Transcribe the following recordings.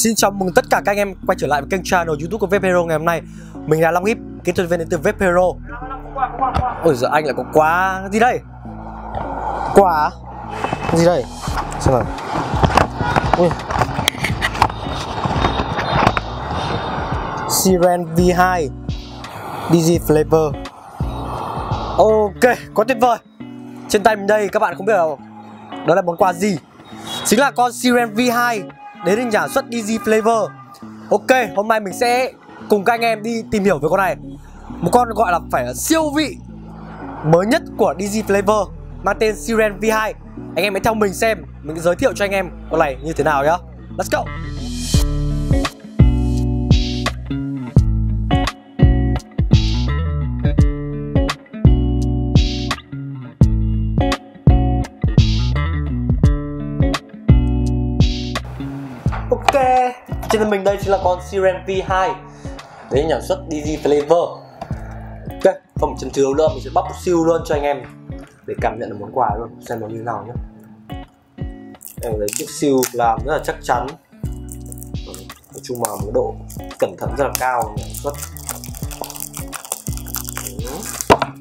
Xin chào mừng tất cả các anh em quay trở lại với kênh channel youtube của Vepero ngày hôm nay. Mình là Long Hip, kỹ thuật viên đến từ Vepero Ôi giời anh lại có quá... gì đây? Quả gì đây? Xem nào. Ui. Siren V2 DZ Flavor. Ok, quá tuyệt vời. Trên tay mình đây các bạn không biết đâu Đó là món quà gì? Chính là con Siren V2 Đến từ nhà xuất Easy Flavor. Ok, hôm nay mình sẽ cùng các anh em đi tìm hiểu về con này. Một con gọi là phải là siêu vị Mới nhất của DZ Flavor Mang tên Siren V2 Anh em hãy theo mình xem Mình giới thiệu cho anh em con này như thế nào nhá. Let's go! Mình đây chính là con Siren V2 Đấy nhà xuất DG Flavor. Ok, không chần chừ nữa mình sẽ bóc siêu luôn cho anh em Để cảm nhận được món quà luôn, xem nó như nào nhé Em lấy chiếc siêu làm rất là chắc chắn. Nói chung mà một độ cẩn thận rất là cao nhà xuất.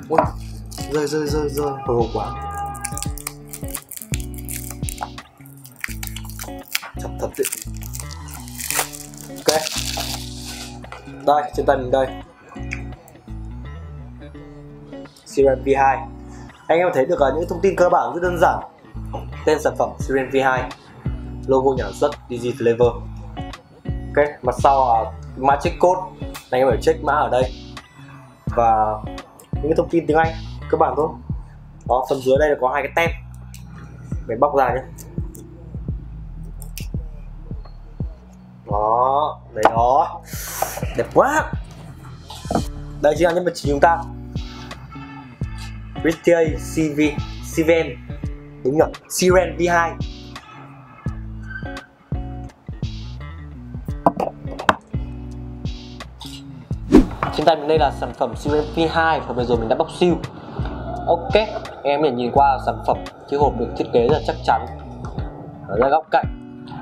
Ui, rơi rơi rơi rơi, hồi hộp quá. Chặt thật đấy. Đây, trên tay mình đây. Siren V2 anh em thấy được là những thông tin cơ bản rất đơn giản. Tên sản phẩm Siren V2 logo nhà xuất DZ Flavor ok, mặt sau là magic code. Anh em phải check mã ở đây. Và những thông tin tiếng Anh, cơ bản thôi. Đó, phần dưới đây là có hai cái tem mình bóc ra nhé. Đó, đấy đó đẹp quá. Đây chính là nhân vật chính chúng ta. Christian CV Siren đúng nhỉ? Siren V2 trên tay mình đây là sản phẩm Siren V2 và bây giờ mình đã bóc siêu. Ok em để nhìn qua sản phẩm chiếc hộp được thiết kế rất là chắc chắn. Ở đây góc cạnh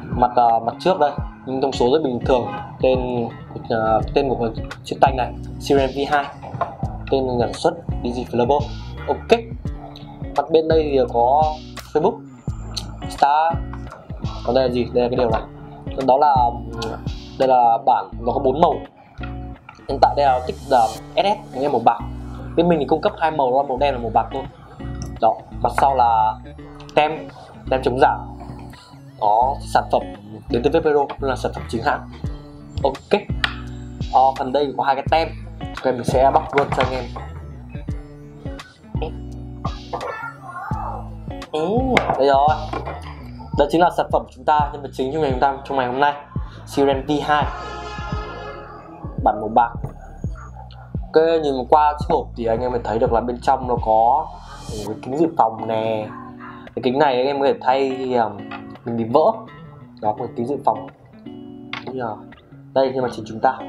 mặt uh, mặt trước đây những thông số rất bình thường. Trên uh, tên của chiếc tay này Siren V2 tên nhà sản xuất DZ ok. Mặt bên đây thì có Facebook. Star. Còn đây là gì? Đây là cái điều này. Đó là đây là bản nó có bốn màu. Hiện tại đây là tích là SS nghĩa màu bạc. Bên mình thì cung cấp hai màu đó là màu đen và màu bạc thôi. Đó mặt sau là tem tem chống giả. Có sản phẩm đến từ Vepero là sản phẩm chính hãng. Ok ở phần đây có hai cái tem. Ok mình sẽ bóc luôn cho anh em. Ừ, đây rồi. Đó chính là sản phẩm của chúng ta nhân vật chính trong ngày chúng ta trong ngày hôm nay. Siren V2 bản màu bạc. Ok nhìn qua chiếc hộp thì anh em mới thấy được là bên trong nó có cái kính dự phòng nè. Cái kính này anh em có thể thay khi mình bị vỡ. Đó một kính dự phòng. Giờ đây nhưng mà chính chúng ta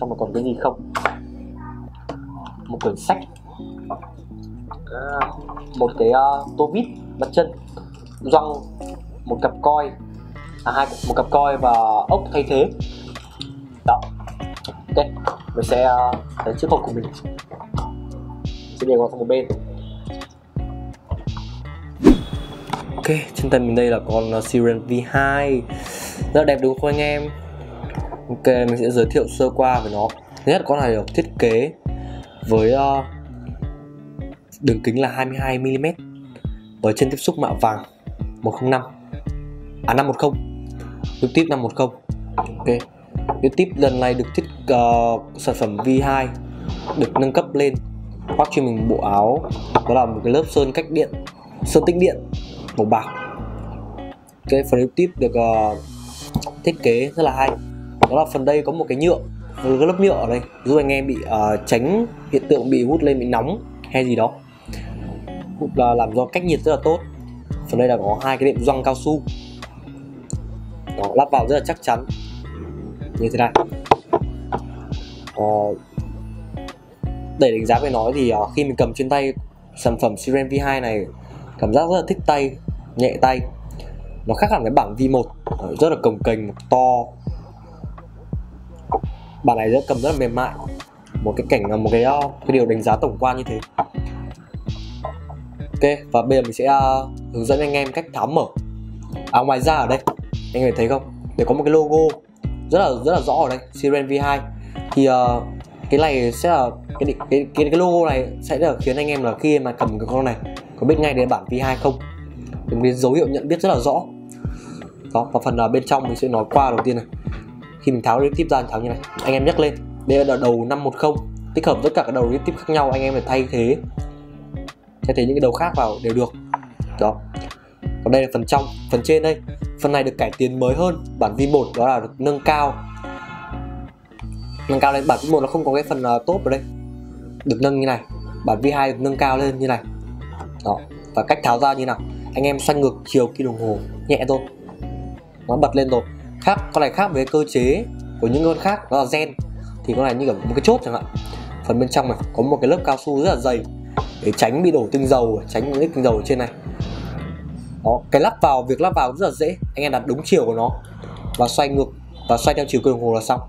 trong nó còn cái gì không? Một quyển sách. À, một cái uh, tô vít bắt chân. Răng một cặp coi. À hai một cặp coi và ốc thay thế. Đó. Ok mình sẽ uh, lấy chiếc hộp của mình. Sẽ để qua sang một bên. Ok trên tay mình đây là con ờ, Siren V2 rất đẹp đúng không anh em? Ok mình sẽ giới thiệu sơ qua về nó. Thứ nhất con này được thiết kế với uh, đường kính là 22 mm với chân tiếp xúc mạ vàng 105 à 510 tiếp tiếp 510 ok. Cái tiếp lần này được thiết uh, sản phẩm V2 được nâng cấp lên. Khoác cho mình bộ áo đó là một cái lớp sơn cách điện sơn tích điện màu bạc. Cái phần tiếp được uh, thiết kế rất là hay đó là phần đây có một cái nhựa một cái lớp nhựa ở đây giúp anh em bị uh, tránh hiện tượng bị hút lên bị nóng hay gì đó. Hút là làm do cách nhiệt rất là tốt. Phần đây là có hai cái đệm răng cao su. Đó, lắp vào rất là chắc chắn. Như thế này. Uh, để đánh giá về nó thì uh, khi mình cầm trên tay sản phẩm Siren V2 này cảm giác rất là thích tay nhẹ tay. Nó khác hẳn cái bản V1 rất là cồng kềnh to bản này rất cầm rất là mềm mại. Một cái cảnh một cái ờ, cái điều đánh giá tổng quan như thế. Ok và bây giờ mình sẽ uh, hướng dẫn anh em cách tháo mở. À ngoài ra ở đây anh em thấy không? Để có một cái logo rất là rất là rõ ở đây Siren V2 thì uh, cái này sẽ là cái, cái cái cái logo này sẽ là khiến anh em là khi mà cầm cái con này có biết ngay đến bản V2 không? Một cái dấu hiệu nhận biết rất là rõ. Đó và phần uh, bên trong mình sẽ nói qua đầu tiên này thì mình tháo tiếp ra tháo như này. Anh em nhắc lên đây là đầu 510 tích hợp tất cả các đầu tiếp khác nhau anh em phải thay thế. Thay thế những cái đầu khác vào đều được. Đó. Còn đây là phần trong phần trên đây. Phần này được cải tiến mới hơn bản V1 đó là được nâng cao. Nâng cao lên bản V1 nó không có cái phần ờ, uh, top ở đây. Được nâng như này bản V2 được nâng cao lên như này. Đó. Và cách tháo ra như nào? Anh em xoay ngược chiều kim đồng hồ nhẹ thôi. Nó bật lên rồi khác con này khác với cơ chế của những con khác đó là gen. Thì con này như kiểu một cái chốt chẳng hạn. Phần bên trong này có một cái lớp cao su rất là dày để tránh bị đổ tinh dầu tránh những tinh dầu ở trên này. Đó cái lắp vào việc lắp vào rất là dễ. Anh em đặt đúng chiều của nó và xoay ngược và xoay theo chiều kim đồng hồ là xong.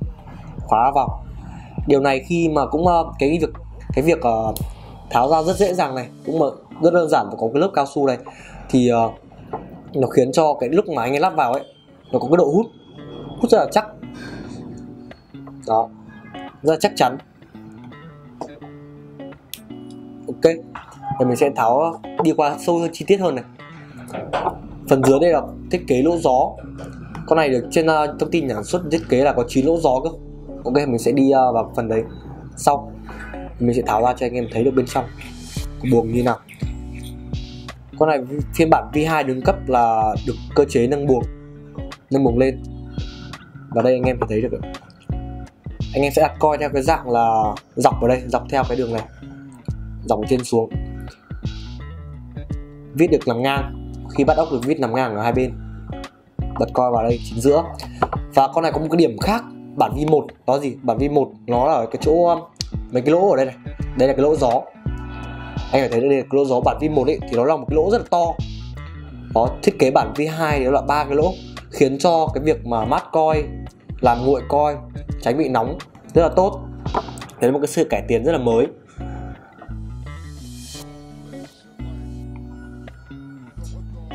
Khóa vào. Điều này khi mà cũng ờ, cái việc cái việc uh, tháo ra rất dễ dàng này cũng mà rất đơn giản và có cái lớp cao su này thì uh, nó khiến cho cái lúc mà anh ấy lắp vào ấy nó có cái độ hút hút rất là chắc. Đó. Rất là chắc chắn. Ok. Thì mình sẽ tháo đi qua sâu hơn chi tiết hơn này. Phần dưới đây là thiết kế lỗ gió. Con này được trên uh, thông tin nhà sản xuất thiết kế là có 9 lỗ gió cơ. Ok mình sẽ đi uh, vào phần đấy. Sau mình sẽ tháo ra cho anh em thấy được bên trong. Buồng như nào. Con này phiên bản V2 đứng cấp là được cơ chế nâng buồng. Nâng buồng lên và đây anh em có thấy được anh em sẽ đặt coi theo cái dạng là dọc ở đây, dọc theo cái đường này. Dọc trên xuống. Viết được nằm ngang. Khi bắt ốc được viết nằm ngang ở hai bên. Đặt coi vào đây chính giữa. Và con này có một cái điểm khác. Bản vi 1 đó gì? Bản vi 1 nó là cái chỗ um, mấy cái lỗ ở đây này. Đây là cái lỗ gió. Anh phải thấy đây là cái lỗ gió bản vi 1 ấy, thì nó là một cái lỗ rất là to. Nó thiết kế bản vi 2 đó là ba cái lỗ, khiến cho cái việc mà mát coi làm nguội coi tránh bị nóng rất là tốt. Đấy là một cái sự cải tiến rất là mới.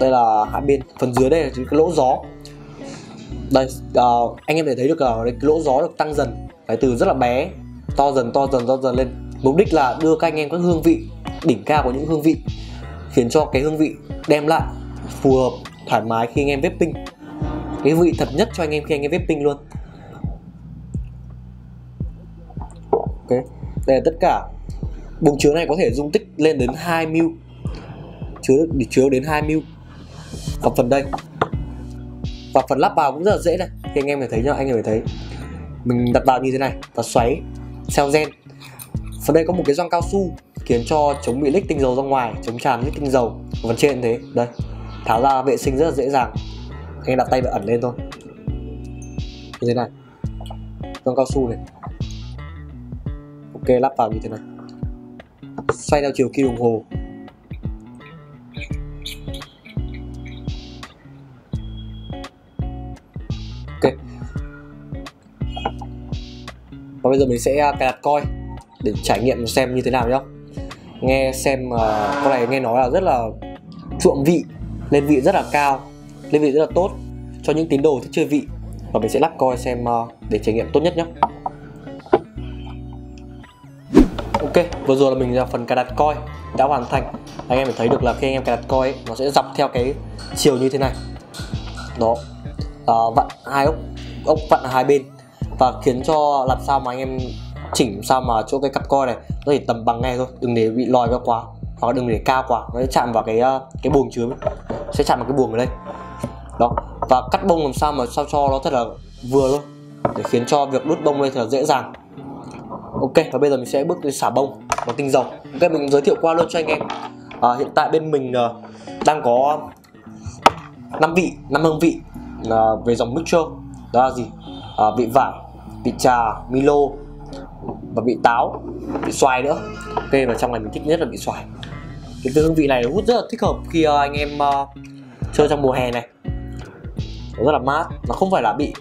Đây là hai bên phần dưới đây là cái lỗ gió. Đây uh, anh em thể thấy được là cái lỗ gió được tăng dần cái từ rất là bé to dần to dần to dần lên. Mục đích là đưa các anh em các hương vị đỉnh cao của những hương vị khiến cho cái hương vị đem lại phù hợp thoải mái khi anh em vaping cái vị thật nhất cho anh em khi anh em vaping luôn. Ok, đây là tất cả. Bùng chứa này có thể dung tích lên đến 2 ml chứa được chứa đến 2 ml và phần đây. Và phần lắp vào cũng rất là dễ này. Thì anh em phải thấy nhá, anh em phải thấy. Mình đặt vào như thế này và xoáy, xeo gen. Phần đây có một cái gioăng cao su khiến cho chống bị lích tinh dầu ra ngoài, chống tràn lích tinh dầu. Phần trên thế, đây. Tháo ra vệ sinh rất là dễ dàng anh em đặt tay và ẩn lên thôi. Như thế này. Con cao su này. Ok lắp vào như thế này. Xoay theo chiều kim đồng hồ. Ok. Và bây giờ mình sẽ à, cài đặt coi để trải nghiệm xem như thế nào nhá. Nghe xem uh, con này nghe nói là rất là chuộng vị lên vị rất là cao đơn vị rất là tốt. Cho những tín đồ thích chơi vị. Và mình sẽ lắp coi xem ờ, để trải nghiệm tốt nhất nhé. Ok vừa rồi là mình là phần cài đặt coi đã hoàn thành. Anh em phải thấy được là khi anh em cài đặt coi ấy, nó sẽ dọc theo cái chiều như thế này. Đó. À, vặn hai ốc ốc vặn hai bên. Và khiến cho làm sao mà anh em chỉnh sao mà chỗ cái cặp coi này nó chỉ tầm bằng ngay thôi. Đừng để bị lòi ra quá hoặc đừng để cao quá. Nó sẽ chạm vào cái ờ, cái buồng chứa sẽ chạm vào cái buồng ở đây đó. Và cắt bông làm sao mà sao cho nó thật là vừa thôi để khiến cho việc đút bông lên thật là dễ dàng. Ok và bây giờ mình sẽ bước đến xả bông bằng tinh dầu. Ok mình giới thiệu qua luôn cho anh em. À, hiện tại bên mình uh, đang có 5 vị 5 hương vị uh, về dòng mixture. Đó là gì? À, vị vải vị trà milo và vị táo vị xoài nữa. Ok và trong này mình thích nhất là vị xoài. Cái hương vị này hút rất là thích hợp khi uh, anh em uh, chơi trong mùa hè này nó rất là mát. Nó không phải là bị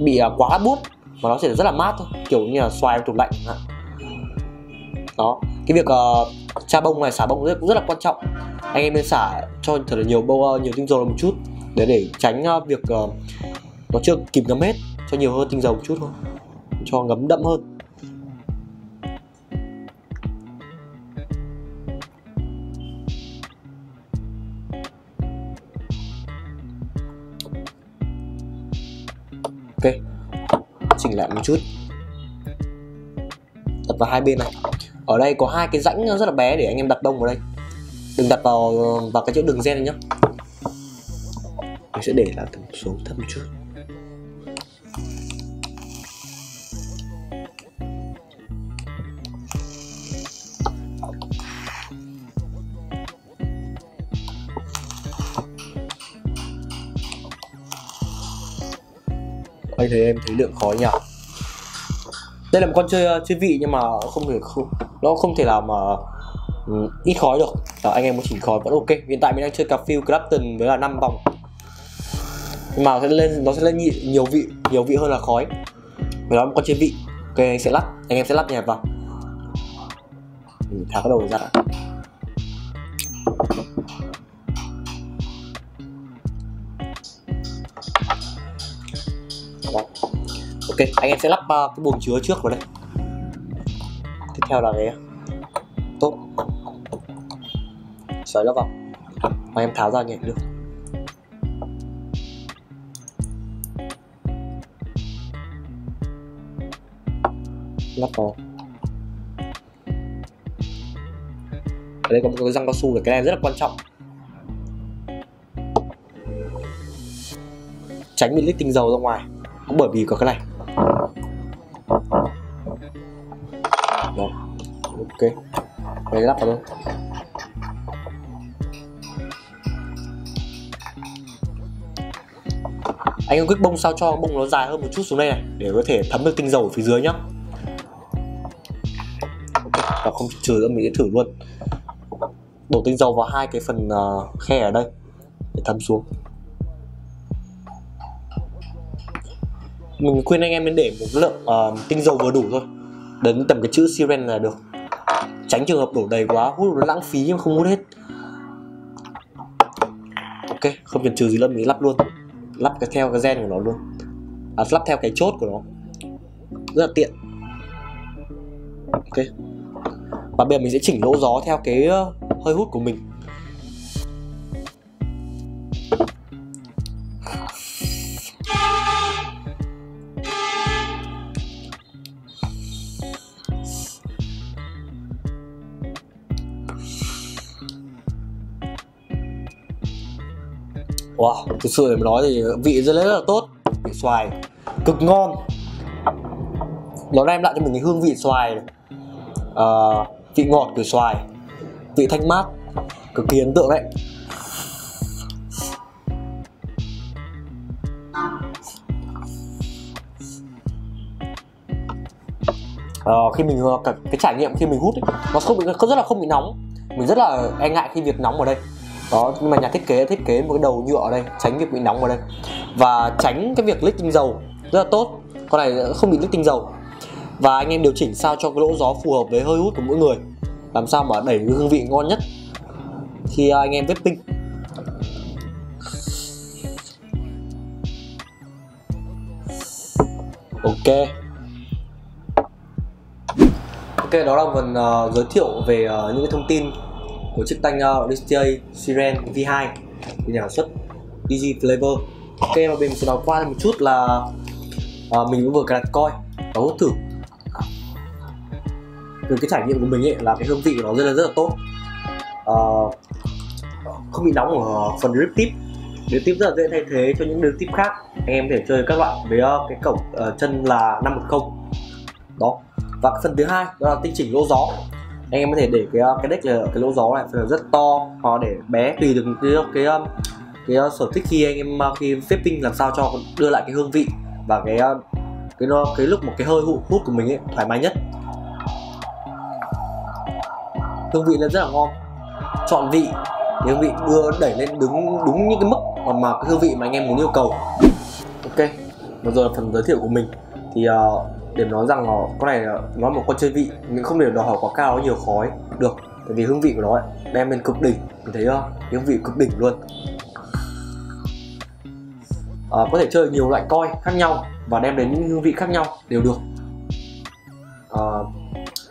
bị à, quá bút mà nó chỉ là rất là mát thôi. Kiểu như là xoài trong tủ lạnh đó. Cái việc uh, bông này xả bông rất, cũng rất là quan trọng. Anh em nên xả cho thật là nhiều bông nhiều tinh dầu một chút. Để để tránh uh, việc uh, nó chưa kịp ngấm hết. Cho nhiều hơn tinh dầu một chút thôi. Cho ngấm đậm hơn. Ok. Chỉnh lại một chút. Đặt vào hai bên này. Ở đây có hai cái rãnh rất là bé để anh em đặt đông vào đây. Đừng đặt vào vào cái chỗ đường gen này nhá. Mình sẽ để là tầm số thấp một chút. Anh thấy em thấy lượng khói nhỉ? Đây là một con chơi ờ, chơi vị nhưng mà không thể không nó không thể làm mà um, ít khói được. À, anh em muốn chỉnh khói vẫn ok. Hiện tại mình đang chơi cà phê Clapton với là 5 vòng. Nhưng mà sẽ lên nó sẽ lên nhiều vị nhiều vị hơn là khói. Với đó một con chơi vị. Ok anh sẽ lắp anh em sẽ lắp nhạc vào. Tháo thả cái đầu ra. đã ok anh em sẽ lắp uh, cái buồng chứa trước vào đây. Tiếp theo là cái tốt xoáy nó vào. Mà em tháo ra nhẹ được. Lắp vào. Ở đây có một cái răng cao su cái này rất là quan trọng. Tránh bị lít tinh dầu ra ngoài. Cũng bởi vì có cái này. Rồi ok. Đây lắp vào luôn anh có quyết bông sao cho bông nó dài hơn một chút xuống đây này để có thể thấm được tinh dầu ở phía dưới nhá. Và không trừ nữa mình sẽ thử luôn. Đổ tinh dầu vào hai cái phần uh, khe ở đây để thấm xuống. Mình khuyên anh em nên để một lượng uh, tinh dầu vừa đủ thôi đến tầm cái chữ siren là được. Tránh trường hợp đổ đầy quá hút nó lãng phí nhưng không hút hết. Ok không cần trừ gì lắm mình lắp luôn. Lắp cái theo cái gen của nó luôn. À, lắp theo cái chốt của nó. Rất là tiện. Ok. Và bây giờ mình sẽ chỉnh lỗ gió theo cái ờ, hơi hút của mình. Wow, thực sự để mà nói thì vị rất là tốt Vị xoài cực ngon. Nó đem lại cho mình cái hương vị xoài à, Vị ngọt của xoài Vị thanh mát Cực kỳ ấn tượng đấy. À, khi mình ờ, cả cái trải nghiệm khi mình hút ấy, nó không bị nó rất là không bị nóng. Mình rất là e ngại khi việc nóng ở đây đó nhưng mà nhà thiết kế thiết kế một cái đầu nhựa ở đây tránh việc bị nóng ở đây. Và tránh cái việc lít tinh dầu rất là tốt. Con này không bị lít tinh dầu. Và anh em điều chỉnh sao cho cái lỗ gió phù hợp với hơi hút của mỗi người. Làm sao mà đẩy hương vị ngon nhất khi anh em vaping. Ok. Ok đó là phần uh, giới thiệu về uh, những cái thông tin của chiếc tanh ờ, uh, DJ Siren V2 thì nhà sản xuất DG Flavor. Ok và mình sẽ nói qua một chút là uh, mình cũng vừa cài đặt coi và hút thử. Từ cái trải nghiệm của mình ấy là cái hương vị của nó rất là rất là tốt. Uh, không bị nóng ở phần drip tip. Drip tip rất là dễ thay thế cho những drip tip khác. Anh em có thể chơi các loại với uh, cái cổng uh, chân là 510 đó. Và cái phần thứ hai đó là tinh chỉnh lỗ gió anh em có thể để cái ờ, cái deck là cái lỗ gió này phải là rất to hoặc để bé tùy từng cái cái ờ, cái, cái sở thích khi anh em khi flipping làm sao cho đưa lại cái hương vị và cái cái nó cái lúc một cái hơi hút, hút của mình ấy thoải mái nhất. Hương vị nó rất là ngon. Chọn vị thì hương vị đưa đẩy lên đúng đúng những cái mức mà, mà cái hương vị mà anh em muốn yêu cầu. Ok vừa rồi là phần giới thiệu của mình. Thì uh, để nói rằng là con này nó là một con chơi vị mình không để đòi hỏi quá cao nhiều khói được tại vì hương vị của nó ấy, đem lên cực đỉnh mình thấy không hương vị cực đỉnh luôn. À, có thể chơi nhiều loại coi khác nhau và đem đến những hương vị khác nhau đều được. À,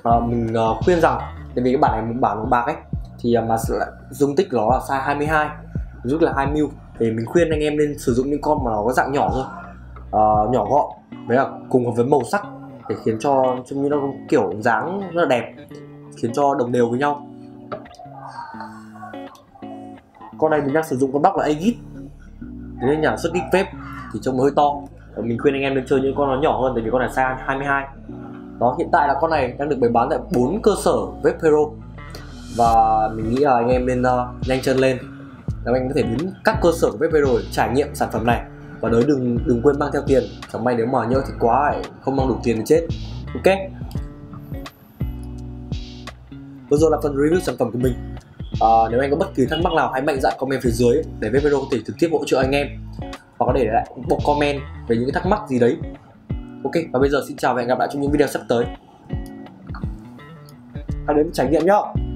à, mình uh, khuyên rằng tại vì cái bản này một bản một bạc ấy thì uh, mà dung tích nó là size 22 rút là 2 mil. Thì mình khuyên anh em nên sử dụng những con mà nó có dạng nhỏ thôi uh, nhỏ gọn. Với là cùng hợp với màu sắc để khiến cho trông như nó kiểu dáng rất là đẹp khiến cho đồng đều với nhau. Con này mình đang sử dụng con bóc là Agit thế nhà xuất kích phép thì trông hơi to. Mình khuyên anh em nên chơi những con nó nhỏ hơn tại vì con này size 22 đó hiện tại là con này đang được bày bán tại bốn cơ sở web hero. Và mình nghĩ là anh em nên uh, nhanh chân lên. Là anh có thể đến các cơ sở web hero để trải nghiệm sản phẩm này và đới đừng đừng quên mang theo tiền. Chẳng may nếu mà nhỡ thì quá ấy, không mang đủ tiền thì chết. Ok? Vừa rồi là phần review sản phẩm của mình. À, nếu anh có bất kỳ thắc mắc nào hãy mạnh dạn comment phía dưới để video có thể trực tiếp hỗ trợ anh em. Hoặc có để lại một comment về những thắc mắc gì đấy. Ok và bây giờ xin chào và hẹn gặp lại trong những video sắp tới. Hãy đến trải nghiệm nhá!